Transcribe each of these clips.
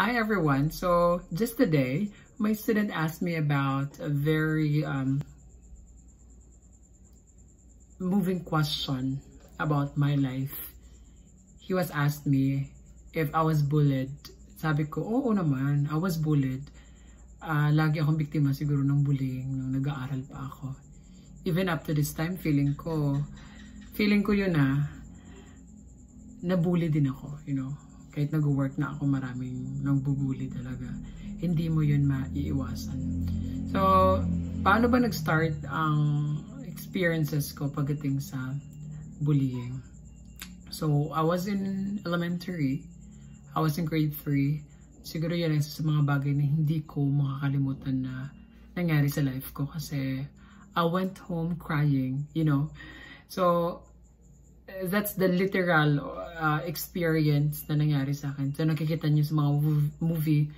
Hi everyone. So just today, my student asked me about a very um, moving question about my life. He was asked me if I was bullied. Sabi ko, oo naman, I was bullied. Uh, lagi akong biktima siguro ng bullying nung nag-aaral pa ako. Even up to this time, feeling ko, feeling ko yun na, nabully din ako, you know. Kahit nag-work na ako, maraming nang bubuli talaga. Hindi mo yun maiiwasan. So, paano ba nag-start ang experiences ko pagdating sa bullying? So, I was in elementary. I was in grade 3 siguro yan isa sa mga bagay na hindi ko makakalimutan na nangyari sa life ko kasi I went home crying, you know. So, that's the literal uh, experience na nangyari sa akin. So, nakikita niyo sa mga movie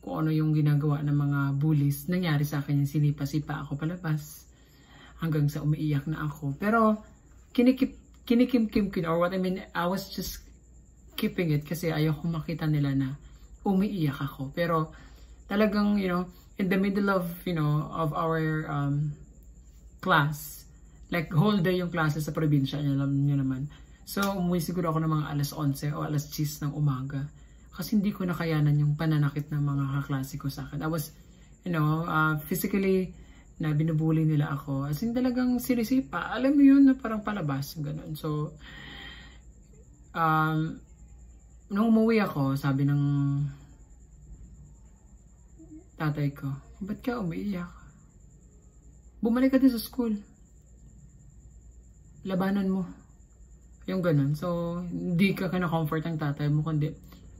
kung ano yung ginagawa ng mga bullies. Nangyari sa akin yung sinipa-sipa ako palabas hanggang sa umiiyak na ako. Pero, kinikip, kinikim-kim or what I mean, I was just keeping it kasi ayoko makita nila na umiiyak ako. Pero talagang, you know, in the middle of, you know, of our um, class, like whole day yung classes sa probinsya, alam niyo naman. So, umuwi siguro ako ng mga alas 11 o alas 10 ng umaga. Kasi hindi ko nakayanan yung pananakit ng mga kaklase ko sa akin. I was, you know, uh, physically na binubuli nila ako. As in talagang sinisipa. Alam mo yun na parang palabas. Ganun. So, um, nung umuwi ako, sabi ng tatay ko, ba't ka umiiyak? Bumalik ka din sa school. Labanan mo. Yung ganun. So, hindi ka ka-comfort ng tatay mo, kundi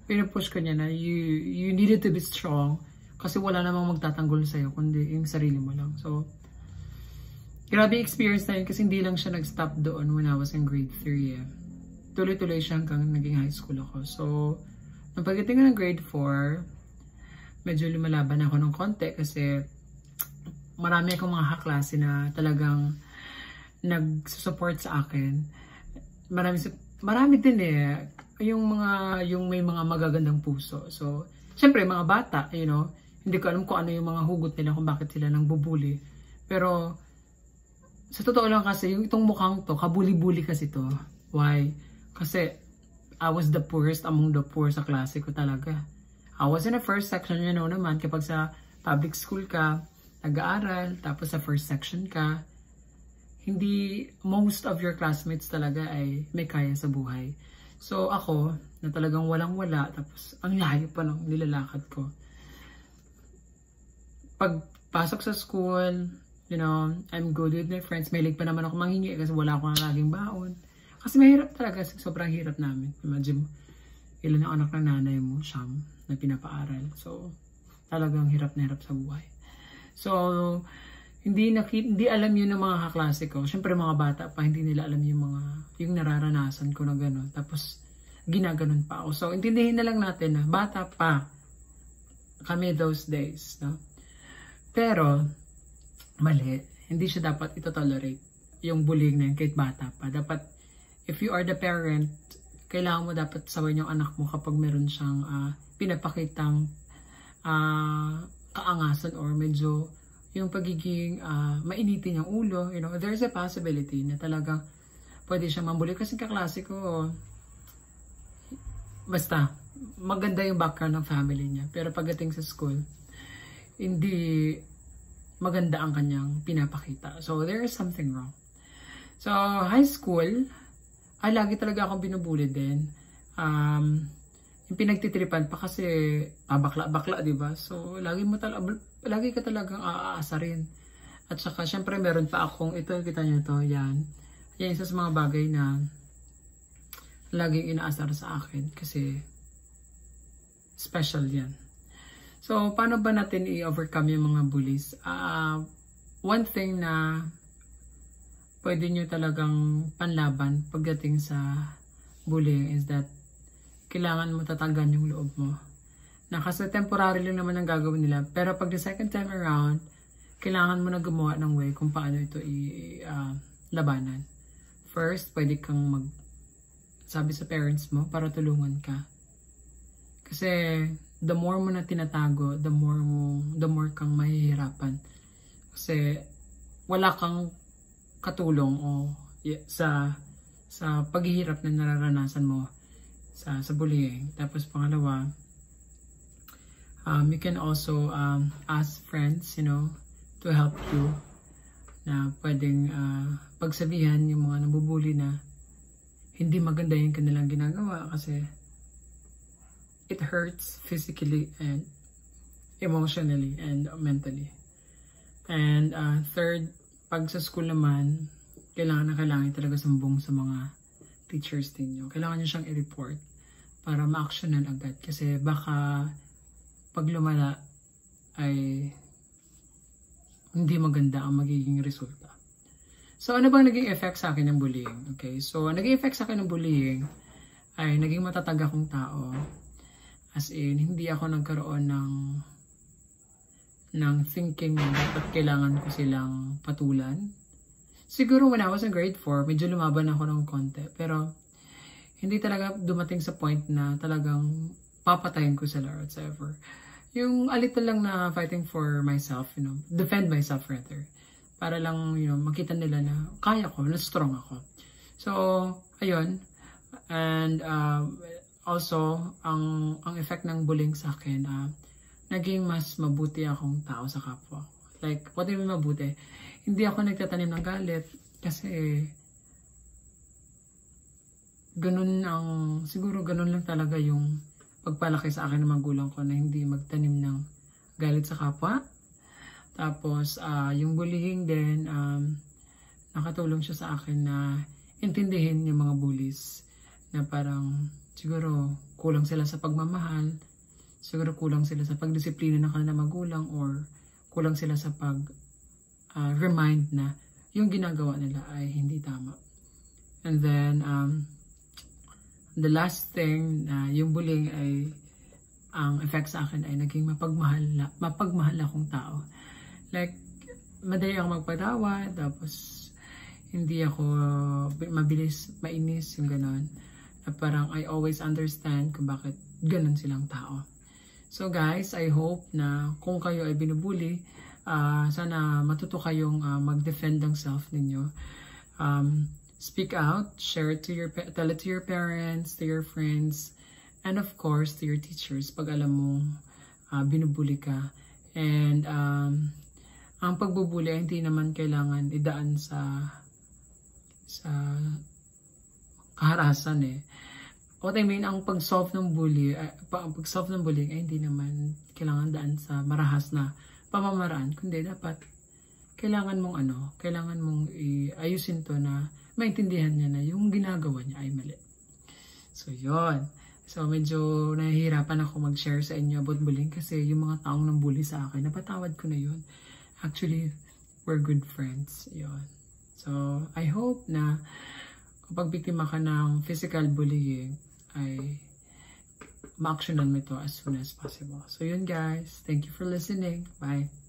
pinupush ka niya na you, you needed to be strong kasi wala namang magtatanggol sa'yo, kundi yung sarili mo lang. So, grabe experience na yun kasi hindi lang siya nag-stop doon when I was in grade 3 eh tuloy-tuloy siya hanggang naging high school ako. So, nung pagdating ng grade 4, medyo lumalaban ako ng konti kasi marami akong mga kaklase na talagang nag-support sa akin. Marami, marami din eh. Yung mga, yung may mga magagandang puso. So, syempre, mga bata, you know, hindi ko alam kung ano yung mga hugot nila kung bakit sila nang bubuli. Pero, sa totoo lang kasi, yung itong mukhang to, kabuli-buli kasi to. Why? Kasi I was the poorest among the poor sa klase ko talaga. I was in the first section, you know naman, kapag sa public school ka, nag-aaral, tapos sa first section ka, hindi most of your classmates talaga ay may kaya sa buhay. So ako, na talagang walang-wala, tapos ang layo pa ng nilalakad ko. Pag pasok sa school, you know, I'm good with my friends. May pa naman ako manghingi kasi wala akong laging baon. Kasi mahirap talaga, sobrang hirap namin. Imagine mo, ilan ang anak ng nanay mo, siyam, na pinapaaral. So, talagang hirap na hirap sa buhay. So, hindi nakit hindi alam yun ng mga kaklase ko. Siyempre mga bata pa, hindi nila alam yung mga, yung nararanasan ko na gano'n. Tapos, ginaganon pa ako. So, intindihin na lang natin na bata pa kami those days. No? Pero, mali. Hindi siya dapat ito-tolerate yung bullying na yun kahit bata pa. Dapat if you are the parent, kailangan mo dapat sabayin yung anak mo kapag meron siyang uh, pinapakitang uh, kaangasan or medyo yung pagiging uh, mainitin yung ulo, you know, there's a possibility na talagang pwede siya mambuli. Kasi kaklase ko, basta, maganda yung background ng family niya. Pero pagdating sa school, hindi maganda ang kanyang pinapakita. So, there is something wrong. So, high school, ay lagi talaga akong binubuli din. Um, yung pinagtitripan pa kasi ah, bakla-bakla, di ba? So, lagi mo talaga, lagi ka talagang aaasa rin. At saka, syempre, meron pa akong, ito, kita niyo to, yan. Yan, isa sa mga bagay na laging inaasar sa akin kasi special yan. So, paano ba natin i-overcome yung mga bullies? Uh, one thing na pwede nyo talagang panlaban pagdating sa bullying is that kailangan mo tatagan yung loob mo. Na kasi temporary lang naman ang gagawin nila. Pero pag the second time around, kailangan mo na gumawa ng way kung paano ito i-labanan. Uh, First, pwede kang mag sabi sa parents mo para tulungan ka. Kasi the more mo na tinatago, the more mo, the more kang mahihirapan. Kasi wala kang katulong o sa sa paghihirap na nararanasan mo sa sa bullying. Tapos pangalawa, um, you can also um, ask friends, you know, to help you na pwedeng uh, pagsabihan yung mga nabubuli na hindi maganda yung kanilang ginagawa kasi it hurts physically and emotionally and mentally. And uh, third, pag sa school naman, kailangan na kailangan talaga sumbong sa mga teachers ninyo. Kailangan nyo siyang i-report para ma-actionan agad. Kasi baka pag lumala ay hindi maganda ang magiging resulta. So, ano bang naging effect sa akin ng bullying? Okay, so, naging effect sa akin ng bullying ay naging matatag akong tao. As in, hindi ako nagkaroon ng ng thinking na dapat kailangan ko silang patulan. Siguro when I was in grade 4, medyo lumaban ako ng konti. Pero, hindi talaga dumating sa point na talagang papatayin ko sila whatsoever yung a little lang na fighting for myself, you know, defend myself rather. Para lang, you know, makita nila na kaya ko, na strong ako. So, ayun. And uh, also, ang ang effect ng bullying sa akin, uh, naging mas mabuti akong tao sa kapwa. Like, what do you mean mabuti? Hindi ako nagtatanim ng galit kasi ganun ang, siguro ganun lang talaga yung pagpalaki sa akin ng magulang ko na hindi magtanim ng galit sa kapwa. Tapos, uh, yung bullying din, um, nakatulong siya sa akin na intindihin yung mga bullies na parang siguro kulang sila sa pagmamahal, siguro kulang sila sa pagdisiplina ng kanilang magulang or kulang sila sa pag uh, remind na yung ginagawa nila ay hindi tama. And then, um, the last thing na uh, yung bullying ay ang effect sa akin ay naging mapagmahal na, mapagmahal akong tao. Like, madali ako magpatawa, tapos hindi ako mabilis mainis, yung ganon. Na parang I always understand kung bakit ganon silang tao. So guys, I hope na kung kayo ay binubuli, uh, sana matuto kayong uh, mag-defend ng self ninyo. Um, Speak out, share it to your, tell it to your parents, to your friends, and of course, to your teachers pag alam mo uh, binubuli ka. And um, ang pagbubuli hindi naman kailangan idaan sa sa kaharasan eh. What I mean, ang pag-solve ng bully, uh, pag-solve ng bullying ay hindi naman kailangan daan sa marahas na pamamaraan, kundi dapat kailangan mong ano, kailangan mong ayusin to na maintindihan niya na yung ginagawa niya ay mali. So, yon So, medyo nahihirapan ako mag-share sa inyo about bullying kasi yung mga taong nang bully sa akin, napatawad ko na yun. Actually, we're good friends. yon So, I hope na kapag biktima ka ng physical bullying, ay ma-actionan mo ito as soon as possible. So, yun guys. Thank you for listening. Bye.